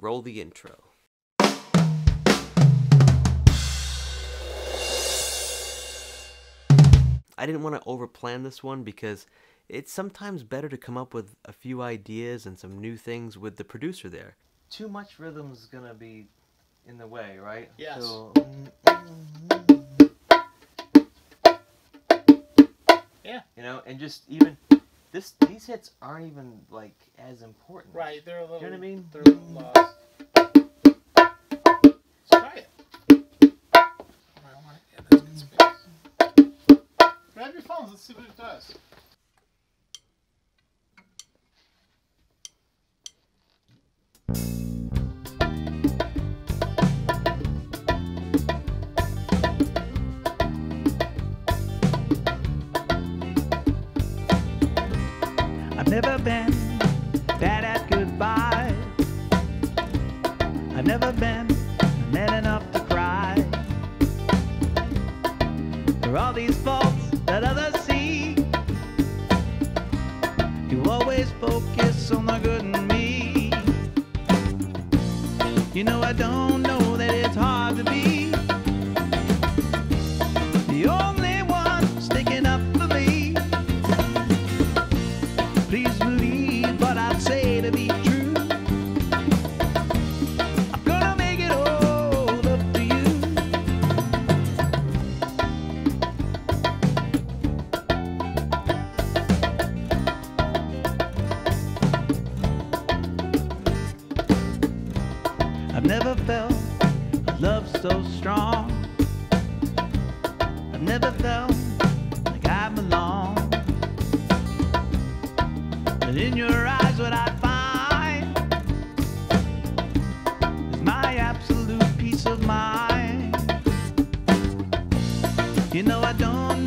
Roll the intro. I didn't want to overplan this one because it's sometimes better to come up with a few ideas and some new things with the producer there. Too much rhythm's gonna be in the way, right? Yes. So, Yeah. you know, and just even this these hits aren't even like as important. Right, they're a little. You know what I mean? They're a little lost. Let's try it. I want it. Yeah, that's good space. Grab your phones. Let's see what it does. Never been bad at goodbye. I've never been man enough to cry for all these faults that others see. You always focus on the good in me. You know I don't I've never felt love so strong. I've never felt like I belong. But in your eyes, what I find is my absolute peace of mind. You know, I don't